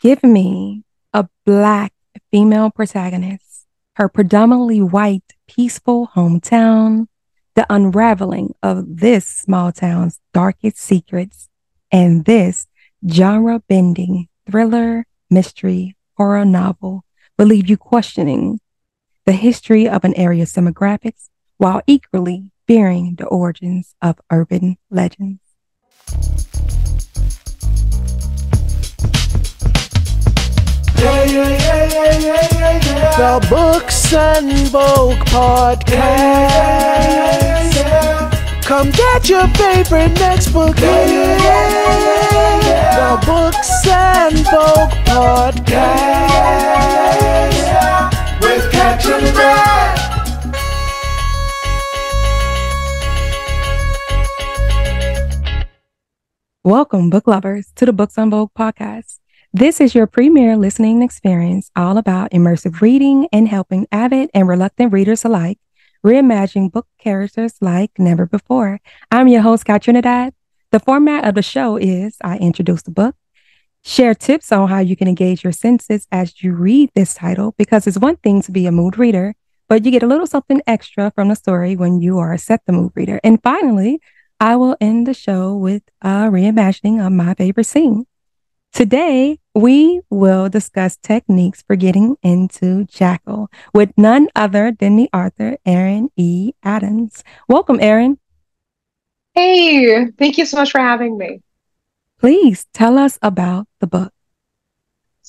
Give me a black female protagonist, her predominantly white, peaceful hometown, the unraveling of this small town's darkest secrets, and this genre bending thriller, mystery, horror novel will leave you questioning the history of an area's demographics while equally fearing the origins of urban legends. Yeah, yeah, yeah, yeah, yeah, yeah, yeah. The Books en Vogue podcast. Yeah, yeah, yeah, Come get your favorite next book. The Books en Vogue podcast. Yeah, yeah, With Catherine Brad. Welcome, book lovers, to the Books en Vogue podcast. This is your premier listening experience all about immersive reading and helping avid and reluctant readers alike reimagine book characters like never before. I'm your host, Kat Trinidad. The format of the show is I introduce the book, share tips on how you can engage your senses as you read this title, because it's one thing to be a mood reader, but you get a little something extra from the story when you are a set the mood reader. And finally, I will end the show with a reimagining of my favorite scene. Today, we will discuss techniques for getting into Jackal with none other than the author, Erin E. Adams. Welcome, Erin. Hey, thank you so much for having me. Please tell us about the book.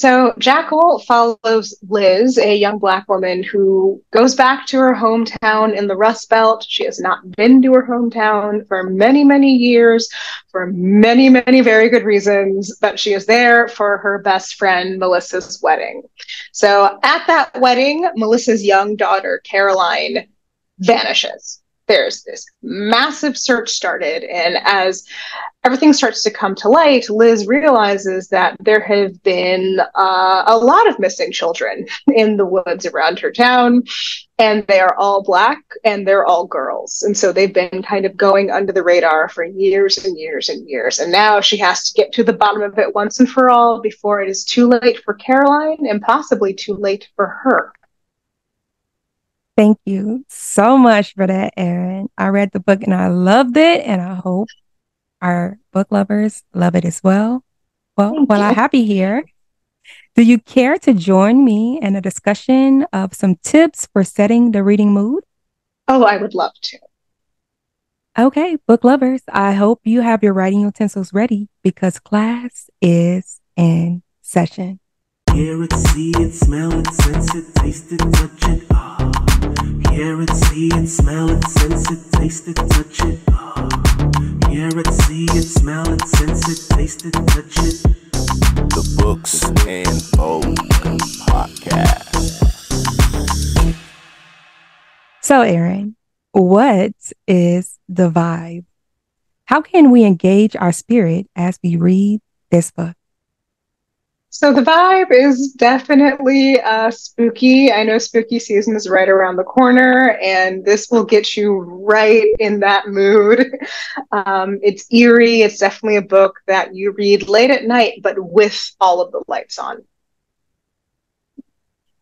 So, Jackal follows Liz, a young Black woman who goes back to her hometown in the Rust Belt. She has not been to her hometown for many, many years for many, many very good reasons, but she is there for her best friend Melissa's wedding. So, at that wedding, Melissa's young daughter, Caroline, vanishes there's this massive search started. And as everything starts to come to light, Liz realizes that there have been uh, a lot of missing children in the woods around her town. And they are all black and they're all girls. And so they've been kind of going under the radar for years and years and years. And now she has to get to the bottom of it once and for all before it is too late for Caroline and possibly too late for her. Thank you so much for that, Erin. I read the book and I loved it, and I hope our book lovers love it as well. Well, Thank while you. I have you here, do you care to join me in a discussion of some tips for setting the reading mood? Oh, I would love to. Okay, book lovers, I hope you have your writing utensils ready because class is in session. Hear it, see it, smell it, sense it, taste it, touch it. Oh. Hear it, see it, smell it, sense it, taste it, touch it. Oh. Hear it, see it, smell it, sense it, taste it, touch it. The Books en Vogue Podcast. So, Erin, what is the vibe? How can we engage our spirit as we read this book? So the vibe is definitely uh, spooky. I know spooky season is right around the corner, and this will get you right in that mood. Um, it's eerie. It's definitely a book that you read late at night, but with all of the lights on.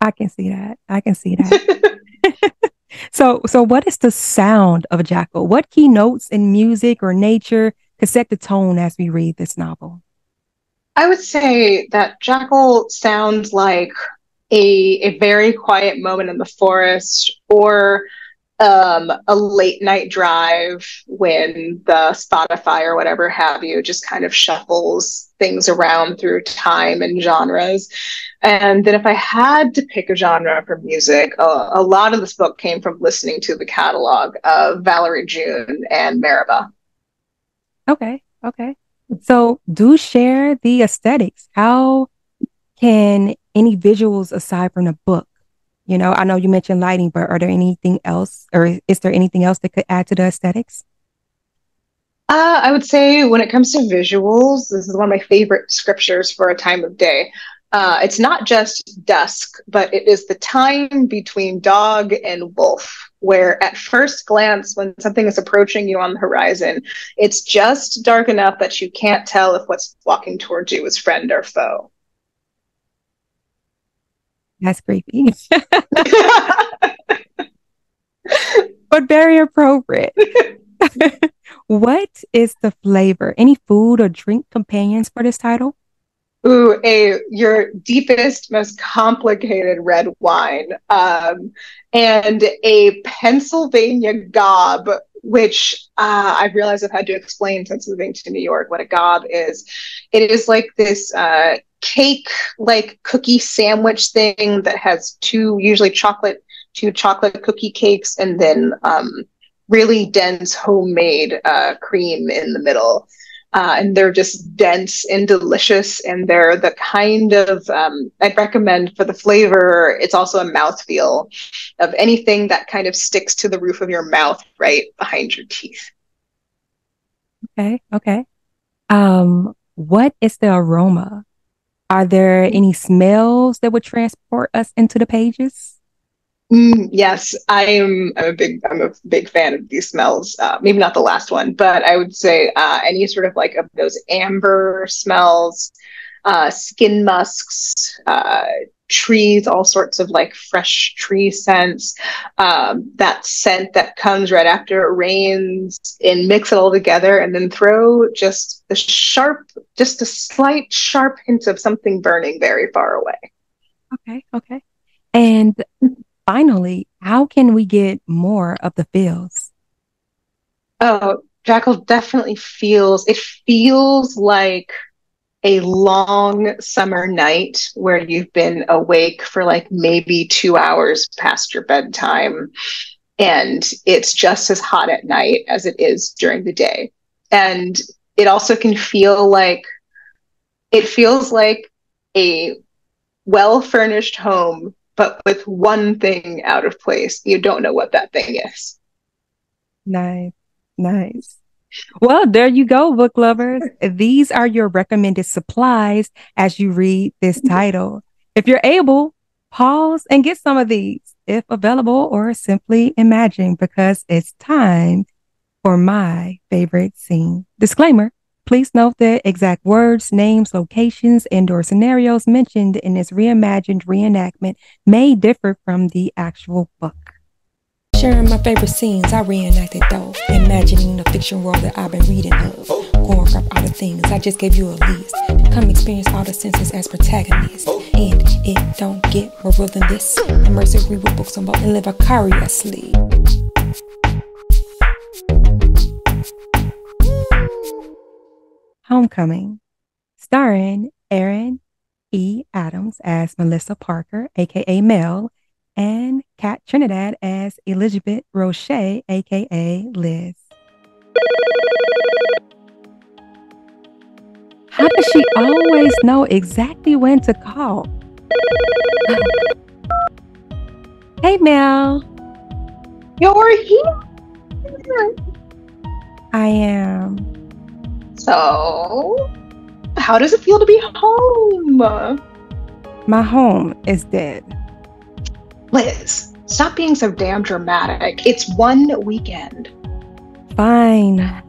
I can see that. I can see that. so, so what is the sound of a jackal? What key notes in music or nature could set the tone as we read this novel? I would say that Jackal sounds like a, a very quiet moment in the forest or um, a late night drive when the Spotify or whatever have you just kind of shuffles things around through time and genres. And then if I had to pick a genre for music, uh, a lot of this book came from listening to the catalog of Valerie June and Meribah. Okay, okay. So do share the aesthetics. How can any visuals aside from the book? You know, I know you mentioned lighting, but are there anything else or is there anything else that could add to the aesthetics? Uh, I would say when it comes to visuals, this is one of my favorite scriptures for a time of day. Uh, it's not just dusk, but it is the time between dog and wolf, where at first glance, when something is approaching you on the horizon, it's just dark enough that you can't tell if what's walking towards you is friend or foe. That's creepy. but very appropriate. what is the flavor? Any food or drink companions for this title? Ooh, a your deepest, most complicated red wine, um, and a Pennsylvania gob, which uh, I realize I've had to explain since moving to New York what a gob is. It is like this uh, cake, like cookie sandwich thing that has two, usually chocolate, two chocolate cookie cakes, and then um, really dense homemade uh, cream in the middle. Uh, and they're just dense and delicious. And they're the kind of, um, I'd recommend for the flavor, it's also a mouthfeel of anything that kind of sticks to the roof of your mouth right behind your teeth. Okay. Okay. Um, what is the aroma? Are there any smells that would transport us into the pages? Mm, yes, I'm. I'm a big. I'm a big fan of these smells. Uh, maybe not the last one, but I would say uh, any sort of like of those amber smells, uh, skin musks, uh, trees, all sorts of like fresh tree scents. Um, that scent that comes right after it rains, and mix it all together, and then throw just the sharp, just a slight sharp hint of something burning very far away. Okay. Okay. And finally, how can we get more of the feels? Oh, Jackal definitely feels it feels like a long summer night where you've been awake for like maybe two hours past your bedtime and it's just as hot at night as it is during the day and it also can feel like it feels like a well furnished home but with one thing out of place, you don't know what that thing is. Nice. Nice. Well, there you go, book lovers. These are your recommended supplies as you read this mm-hmm. title. If you're able, pause and get some of these if available, or simply imagine because it's time for my favorite scene. Disclaimer Please note that exact words, names, locations, and or scenarios mentioned in this reimagined reenactment may differ from the actual book. Sharing my favorite scenes, I reenacted though, imagining the fiction world that I've been reading of. Going from all the things, I just gave you a list. Come experience all the senses as protagonists. And it don't get more real than this. Immersive read books on both and live vicariously. Homecoming, starring Erin E. Adams as Melissa Parker, aka Mel, and Kat Trinidad as Elizabeth Rocher, aka Liz. How does she always know exactly when to call? Hey, Mel. You're here. I am. So, how does it feel to be home? My home is dead. Liz, stop being so damn dramatic. It's one weekend. Fine.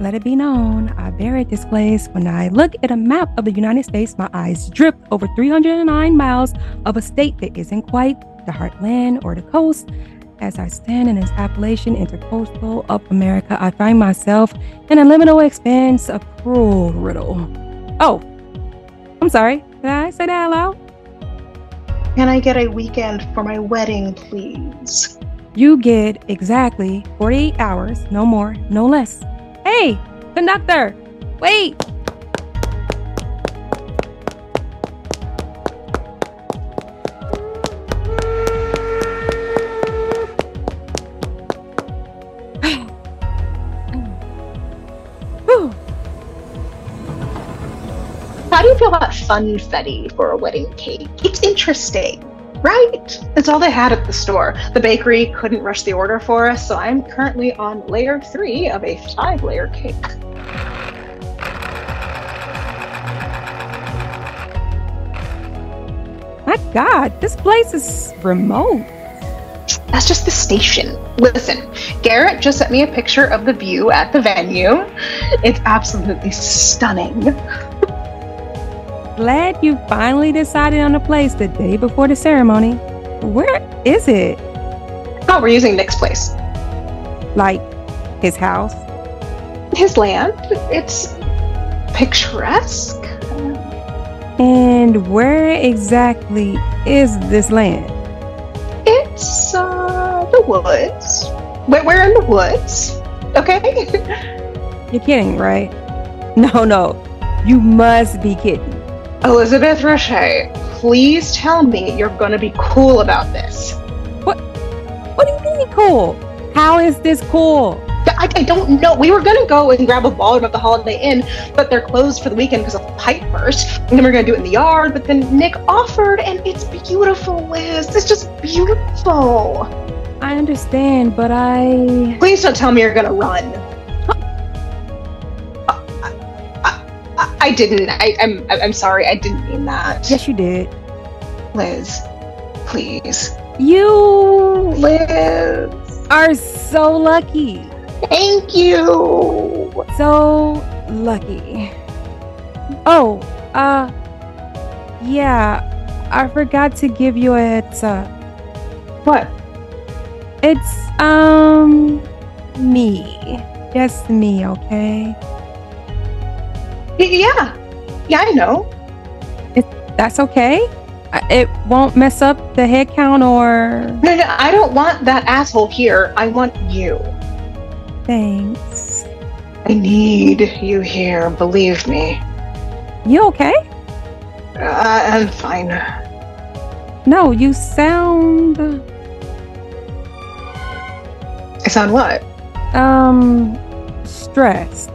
Let it be known, I buried this place. When I look at a map of the United States, my eyes drip over 309 miles of a state that isn't quite the heartland or the coast. As I stand in this Appalachian intercoastal of America, I find myself in a liminal expanse of cruel riddle. Oh, I'm sorry. Did I say that out loud? Can I get a weekend for my wedding, please? You get exactly 48 hours, no more, no less. Hey, conductor, wait! About funfetti for a wedding cake? It's interesting, right? It's all they had at the store. The bakery couldn't rush the order for us, so I'm currently on layer three of a five layer cake. My God, this place is remote. That's just the station. Listen, Garrett just sent me a picture of the view at the venue. It's absolutely stunning. Glad you finally decided on a place the day before the ceremony. Where is it? Oh, we're using Nick's place. Like his house? His land. It's picturesque. And where exactly is this land? It's uh, the woods. We're, we're in the woods. Okay. You're kidding, right? No, no. You must be kidding. Elizabeth Rocher, please tell me you're gonna be cool about this. What? What do you mean cool? How is this cool? I, I don't know. We were gonna go and grab a ballroom at the Holiday Inn, but they're closed for the weekend because of the pipe burst. And then we are gonna do it in the yard, but then Nick offered, and it's beautiful, Liz. It's just beautiful. I understand, but I. Please don't tell me you're gonna run. I, didn't. I, I'm. I'm sorry. I didn't mean that. Yes, you did. Liz, please. You, Liz, are so lucky. Thank you. So lucky. Oh, uh, yeah, I forgot to give you a heads up. What? It's, um, me. Just me, okay? Yeah. Yeah, I know. It, that's okay? It won't mess up the head count or. No, no, I don't want that asshole here. I want you. Thanks. I need you here, believe me. You okay? Uh, I'm fine. No, you sound. I sound what? Um, stressed.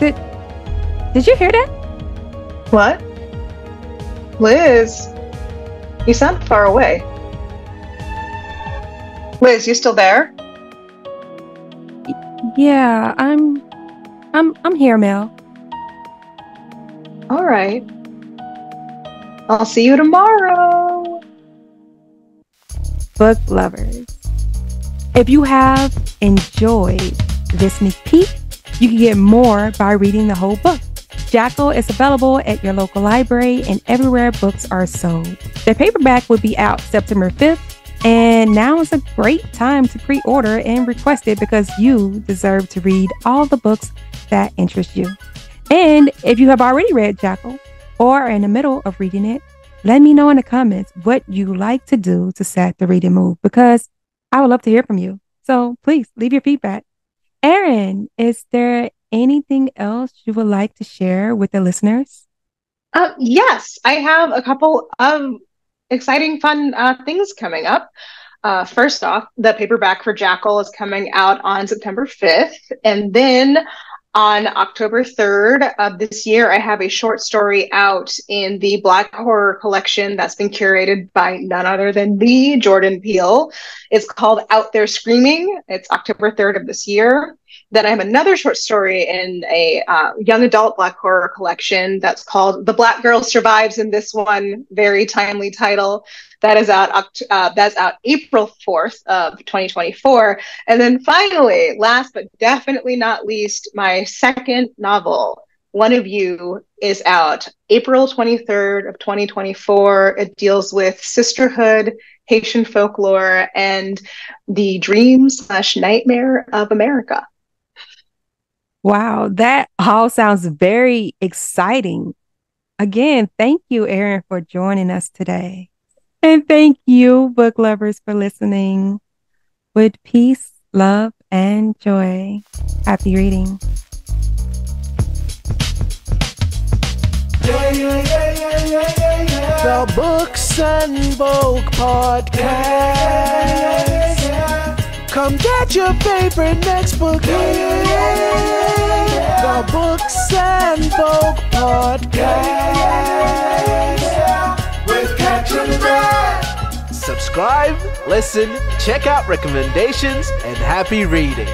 Did Did you hear that? What? Liz, you sound far away. Liz, you still there? Yeah, I'm I'm I'm here, Mel. All right. I'll see you tomorrow. Book lovers. If you have enjoyed this sneak peek, you can get more by reading the whole book. Jackal is available at your local library and everywhere books are sold. The paperback will be out September 5th and now is a great time to pre order and request it because you deserve to read all the books that interest you. And if you have already read Jackal or are in the middle of reading it, let me know in the comments what you like to do to set the reading mood because I would love to hear from you. So please leave your feedback. Erin, is there anything else you would like to share with the listeners? Uh, yes, I have a couple of exciting, fun uh, things coming up. Uh, first off, the paperback for Jackal is coming out on September 5th. And then on October 3rd of this year, I have a short story out in the Black Horror collection that's been curated by none other than me, Jordan Peele. It's called Out There Screaming. It's October 3rd of this year. Then I have another short story in a uh, young adult Black horror collection that's called "The Black Girl Survives." In this one, very timely title that is out. Uh, that's out April fourth of 2024. And then finally, last but definitely not least, my second novel, "One of You," is out April 23rd of 2024. It deals with sisterhood, Haitian folklore, and the dream slash nightmare of America. Wow, that all sounds very exciting. Again, thank you, Erin, for joining us today. And thank you, book lovers, for listening. With peace, love, and joy. Happy reading. The Books en Vogue podcast. Come get your favorite next book. The Books en Vogue Podcast. Subscribe, listen, check out recommendations, and happy reading.